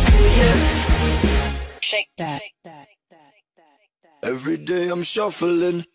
see you Shake that. Every day I'm shuffling.